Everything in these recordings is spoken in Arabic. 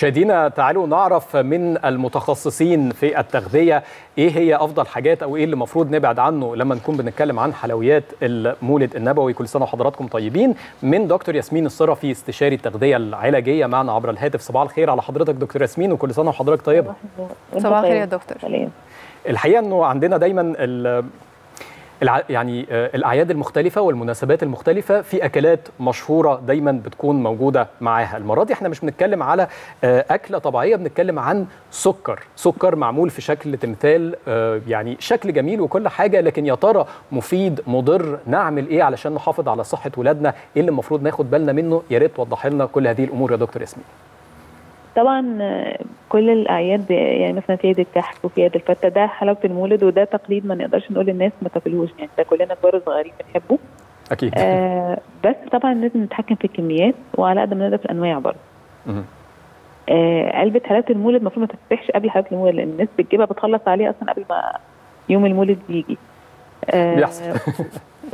مشاهدينا تعالوا نعرف من المتخصصين في التغذية إيه هي أفضل حاجات أو إيه اللي المفروض نبعد عنه لما نكون بنتكلم عن حلويات المولد النبوي. كل سنة وحضراتكم طيبين. من دكتور ياسمين الصرفي استشاري التغذية العلاجية معنا عبر الهاتف. صباح الخير على حضرتك دكتور ياسمين وكل سنة وحضرتك طيبة. صباح الخير يا دكتور. الحقيقة إنه عندنا دايما. يعني الأعياد المختلفة والمناسبات المختلفة في أكلات مشهورة دايما بتكون موجودة معاها. المرة دي إحنا مش بنتكلم على أكلة طبيعية بنتكلم عن سكر. سكر معمول في شكل تمثال يعني شكل جميل وكل حاجة لكن يا ترى مفيد مضر؟ نعمل إيه علشان نحافظ على صحة ولادنا؟ إيه اللي المفروض ناخد بالنا منه؟ يا ريت توضح لنا كل هذه الأمور يا دكتور ياسمين. طبعا كل الأعياد يعني مثلا في عيد الكحك وفي عيد الفتة ده حلاوة المولد وده تقليد ما نقدرش نقول للناس ما تاكلوش يعني ده كلنا كبار وصغيرين بنحبه. أكيد. آه بس طبعا لازم نتحكم في الكميات وعلى قد ما نقدر في الأنواع برضه. آه علبة حلاوة المولد المفروض ما تتفتحش قبل حلاوة المولد لأن الناس بتجيبها بتخلص عليها أصلا قبل ما يوم المولد يجي. آه بيحصل.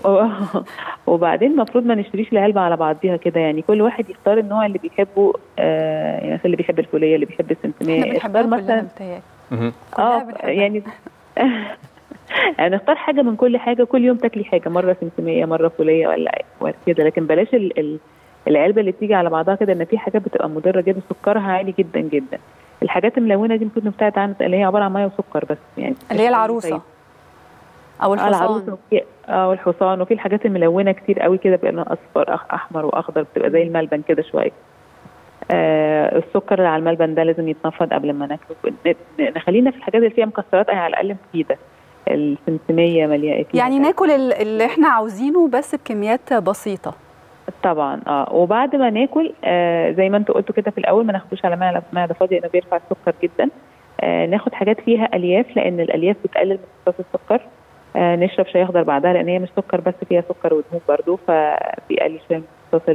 وبعدين المفروض ما نشتريش العلبة على بعضيها كده. يعني كل واحد يختار النوع اللي بيحبه آه يعني اللي بيحب الفوليه اللي بيحب السمسميه يختار مثلا آه يعني نختار حاجة من كل حاجة كل يوم تاكلي حاجة مرة سمسميه مرة فوليه ولا ولا كده. لكن بلاش ال ال العلبة اللي بتيجي على بعضها كده إن في حاجات بتبقى مضرة جدا سكرها عالي جدا جدا. الحاجات الملونة دي المفروض نبتعد عنها اللي هي عبارة عن مية وسكر بس يعني اللي هي العروسة. أو الحصان. آه والحصان وفي الحاجات الملونة كتير قوي كده بيبقى لونها أصفر أحمر وأخضر بتبقى زي الملبن كده شوية. آه السكر اللي على الملبن ده لازم يتنفض قبل ما ناكله. نخلينا في الحاجات اللي فيها مكسرات على الأقل مفيدة. السمسمية مليانه يعني ناكل اللي إحنا عاوزينه بس بكميات بسيطة. طبعا آه. وبعد ما ناكل آه زي ما أنتوا قلتوا كده في الأول ما ناخدوش على معدة فاضية لأنه بيرفع السكر جدا. آه ناخد حاجات فيها ألياف لأن الألياف بتقلل من امتصاص السكر. نشرب شاي أخضر بعدها لأن هي مش سكر بس فيها سكر ودهون برضو فبيقلل شوية امتصاص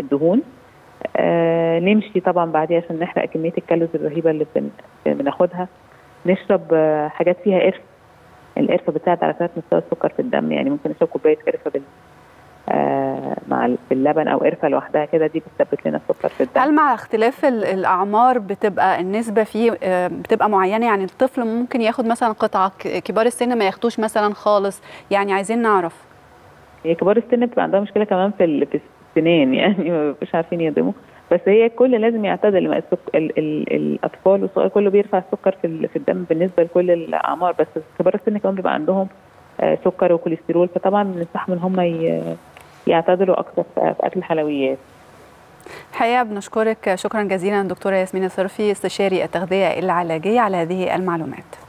الدهون. آه نمشي طبعا بعديها عشان نحرق كمية الكالوريز الرهيبة اللي بن... بناخدها. نشرب آه حاجات فيها قرفة. القرفة بتساعد على ثبات مستوى السكر في الدم يعني ممكن نشرب كوباية قرفة بال آه مع باللبن أو قرفة لوحدها كده دي بتثبت لنا السكر في الدم هل مع اختلاف الأعمار بتبقى النسبة فيه آه بتبقى معينة؟ يعني الطفل ممكن ياخد مثلا قطعة كبار السن ما ياخدوش مثلا خالص. يعني عايزين نعرف. هي كبار السن بتبقى عندها مشكلة كمان في في السنان يعني مش عارفين يهضموا. بس هي الكل لازم يعتدل ال ال ال الأطفال والصغار كله بيرفع السكر في في الدم بالنسبة لكل الأعمار. بس كبار السن كمان بيبقى عندهم آه سكر وكوليسترول. فطبعا بننصحهم ان هم يعتدلوا أكثر في أكل الحلويات. الحقيقة بنشكرك. شكرا جزيلا دكتورة ياسمين الصرفي استشاري التغذية العلاجية على هذه المعلومات.